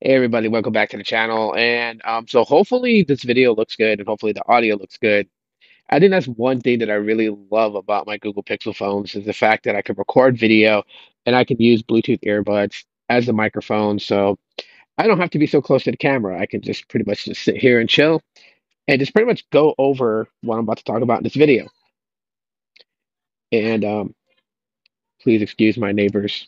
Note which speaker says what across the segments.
Speaker 1: Hey everybody, welcome back to the channel. And um, so hopefully this video looks good and hopefully the audio looks good. I think that's one thing that I really love about my Google Pixel phones is the fact that I can record video and I can use Bluetooth earbuds as the microphone. So I don't have to be so close to the camera. I can just pretty much just sit here and chill and just pretty much go over what I'm about to talk about in this video. And um, please excuse my neighbors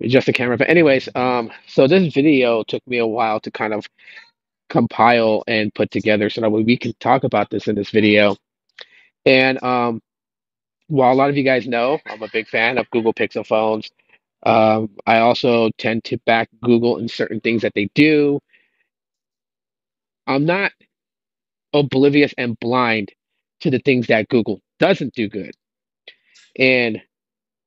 Speaker 1: adjust the camera. But anyways, um, so this video took me a while to kind of compile and put together so that we can talk about this in this video. And um, while a lot of you guys know, I'm a big fan of Google Pixel phones. Um, I also tend to back Google in certain things that they do. I'm not oblivious and blind to the things that Google doesn't do good. And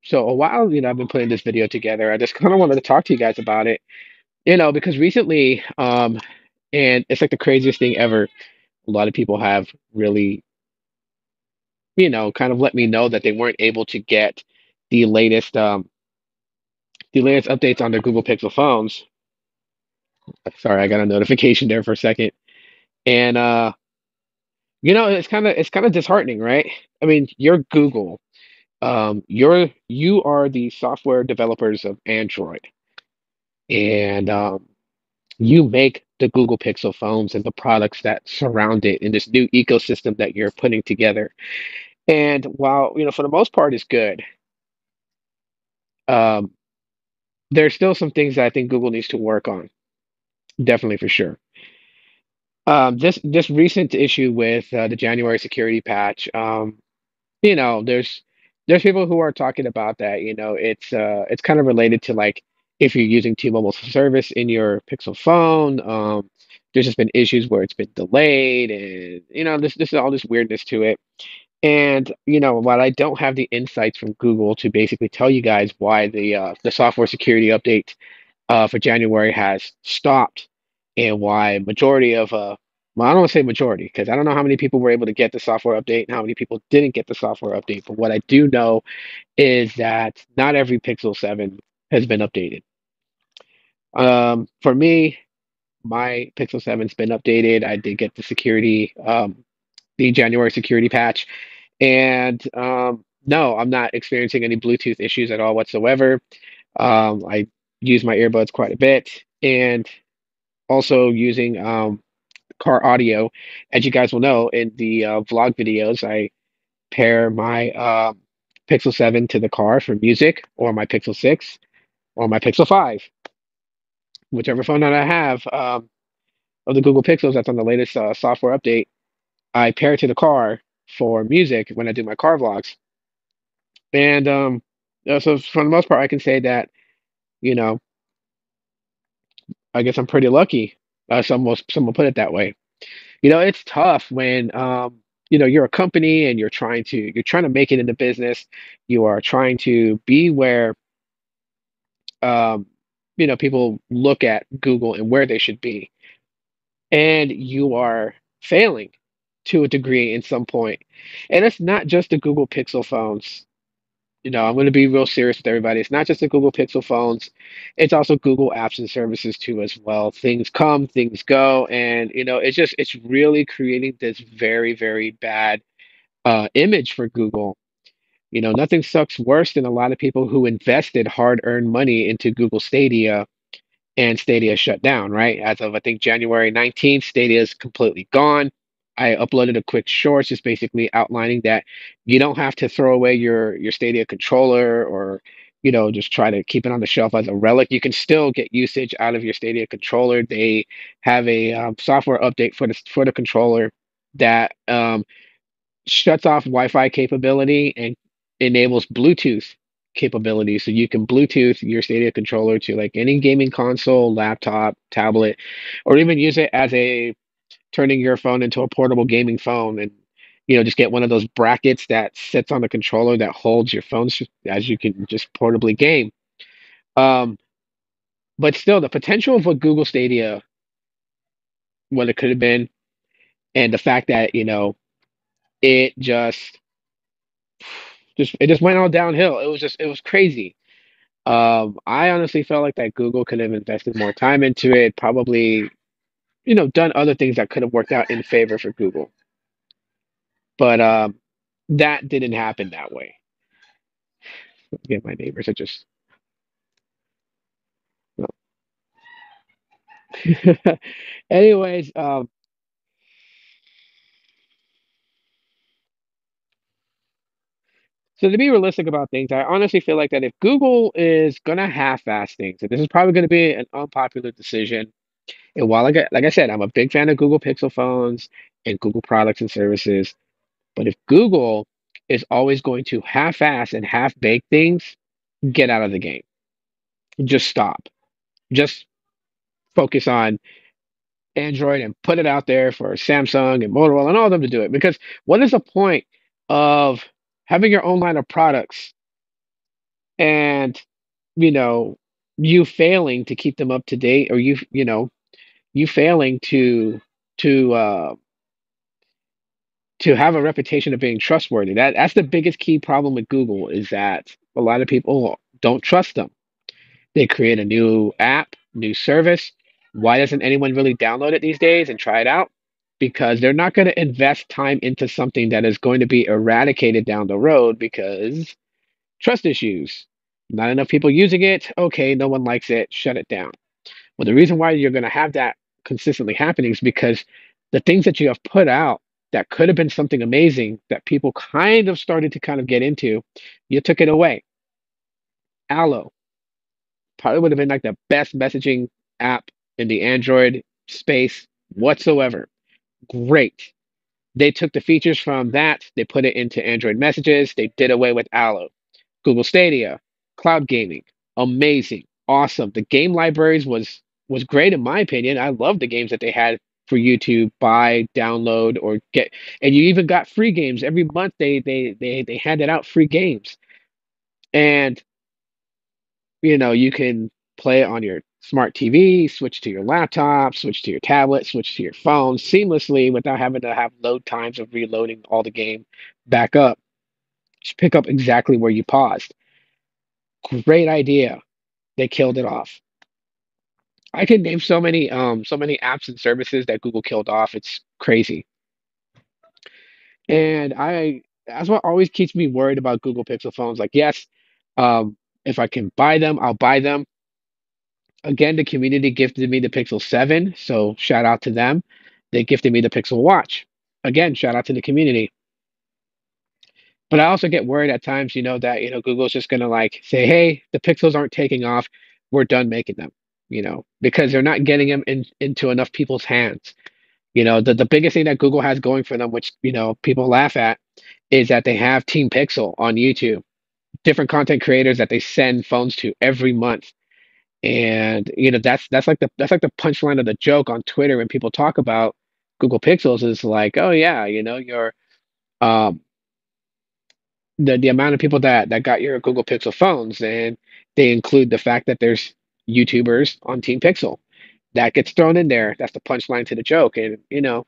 Speaker 1: so a while, you know, I've been putting this video together. I just kind of wanted to talk to you guys about it, you know, because recently, um, and it's like the craziest thing ever. A lot of people have really, you know, kind of let me know that they weren't able to get the latest, um, the latest updates on their Google Pixel phones. Sorry, I got a notification there for a second. And uh, you know, it's kind of it's kind of disheartening, right? I mean, you're Google. Um, you're you are the software developers of Android, and um, you make the Google Pixel phones and the products that surround it in this new ecosystem that you're putting together. And while, you know, for the most part is good, um, there's still some things that I think Google needs to work on. Definitely for sure. Um, this this recent issue with uh, the January security patch, um, you know, there's there's people who are talking about that. You know, it's uh, it's kind of related to like if you're using T-Mobile service in your Pixel phone. Um, there's just been issues where it's been delayed, and you know, this this is all this weirdness to it. And you know, while I don't have the insights from Google to basically tell you guys why the uh, the software security update uh, for January has stopped and why majority of uh, well, I don't want to say majority because I don't know how many people were able to get the software update and how many people didn't get the software update. But what I do know is that not every Pixel 7 has been updated. Um, for me, my Pixel 7's been updated. I did get the security, um, the January security patch. And um, no, I'm not experiencing any Bluetooth issues at all whatsoever. Um, I use my earbuds quite a bit and also using um, car audio. As you guys will know, in the uh, vlog videos, I pair my uh, Pixel 7 to the car for music, or my Pixel 6, or my Pixel 5. Whichever phone that I have um, of the Google Pixels that's on the latest uh, software update, I pair it to the car for music when I do my car vlogs. And um, uh, so, for the most part, I can say that, you know, I guess I'm pretty lucky. Uh, some will, some will put it that way. You know, it's tough when um, you know you're a company and you're trying to you're trying to make it in the business. You are trying to be where um, you know people look at Google and where they should be, and you are failing to a degree in some point. And it's not just the Google Pixel phones. You know, I'm going to be real serious with everybody. It's not just the Google Pixel phones, it's also Google apps and services too, as well. Things come, things go. And, you know, it's just, it's really creating this very, very bad uh, image for Google. You know, nothing sucks worse than a lot of people who invested hard earned money into Google Stadia and Stadia shut down, right? As of, I think, January 19th, Stadia is completely gone. I uploaded a quick short just basically outlining that you don't have to throw away your your Stadia controller or you know just try to keep it on the shelf as a relic. You can still get usage out of your Stadia controller. They have a um, software update for the for the controller that um, shuts off Wi-Fi capability and enables Bluetooth capability. So you can Bluetooth your Stadia controller to like any gaming console, laptop, tablet, or even use it as a turning your phone into a portable gaming phone and you know just get one of those brackets that sits on the controller that holds your phone as you can just portably game. Um but still the potential of what google stadia what it could have been and the fact that you know it just just it just went all downhill. It was just it was crazy. Um, I honestly felt like that Google could have invested more time into it, probably, you know, done other things that could have worked out in favor for Google. But um, that didn't happen that way. Again, my neighbors are just. Anyways, um, so to be realistic about things, I honestly feel like that if Google is gonna half-ass things, and this is probably gonna be an unpopular decision, and while I I, like I said, I'm a big fan of Google Pixel phones and Google products and services, but if Google is always going to half-ass and half-bake things, get out of the game. Just stop. Just focus on Android and put it out there for Samsung and Motorola and all of them to do it. Because what is the point of having your own line of products and you know you failing to keep them up to date or you you know you failing to to uh to have a reputation of being trustworthy. That that's the biggest key problem with Google is that a lot of people don't trust them. They create a new app, new service. Why doesn't anyone really download it these days and try it out? Because they're not going to invest time into something that is going to be eradicated down the road because trust issues. Not enough people using it. Okay, no one likes it. Shut it down. Well, the reason why you're going to have that consistently happening is because the things that you have put out that could have been something amazing that people kind of started to kind of get into, you took it away. Allo probably would have been like the best messaging app in the Android space whatsoever. Great. They took the features from that, they put it into Android messages, they did away with Allo. Google Stadia, cloud gaming, amazing, awesome. The game libraries was was great in my opinion. I love the games that they had for you to buy, download, or get, and you even got free games every month. They they they they handed out free games, and you know you can play it on your smart TV, switch to your laptop, switch to your tablet, switch to your phone seamlessly without having to have load times of reloading all the game back up. Just pick up exactly where you paused. Great idea. They killed it off. I can name so many um so many apps and services that Google killed off. It's crazy. And I that's what always keeps me worried about Google Pixel phones. Like, yes, um, if I can buy them, I'll buy them. Again, the community gifted me the Pixel 7, so shout out to them. They gifted me the Pixel Watch. Again, shout out to the community. But I also get worried at times, you know, that, you know, Google's just gonna like say, hey, the Pixels aren't taking off. We're done making them, you know, because they're not getting them in, into enough people's hands. You know, the, the biggest thing that Google has going for them, which, you know, people laugh at, is that they have Team Pixel on YouTube, different content creators that they send phones to every month. And, you know, that's that's like the that's like the punchline of the joke on Twitter when people talk about Google Pixels is like, oh yeah, you know, your um the the amount of people that that got your Google Pixel phones, and they include the fact that there's YouTubers on Team Pixel. That gets thrown in there. That's the punchline to the joke, and you know,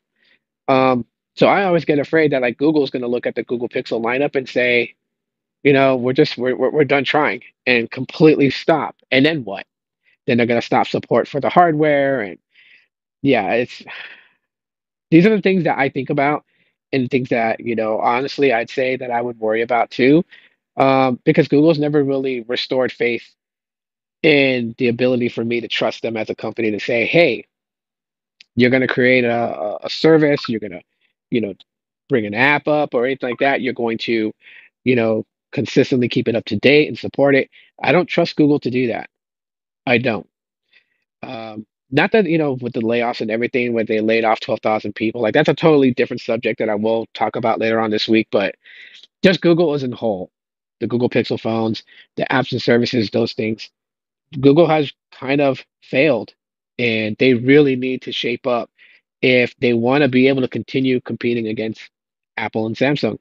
Speaker 1: um, so I always get afraid that like Google's going to look at the Google Pixel lineup and say, you know, we're just we're we're, we're done trying and completely stop. And then what? Then they're going to stop support for the hardware, and yeah, it's these are the things that I think about and things that, you know, honestly, I'd say that I would worry about too. Um, because Google's never really restored faith in the ability for me to trust them as a company to say, hey, you're going to create a, a service, you're going to, you know, bring an app up or anything like that, you're going to, you know, consistently keep it up to date and support it. I don't trust Google to do that. I don't. Um, not that, you know, with the layoffs and everything, where they laid off 12,000 people, like that's a totally different subject that I will talk about later on this week, but just Google as a whole, the Google Pixel phones, the apps and services, those things. Google has kind of failed and they really need to shape up if they want to be able to continue competing against Apple and Samsung.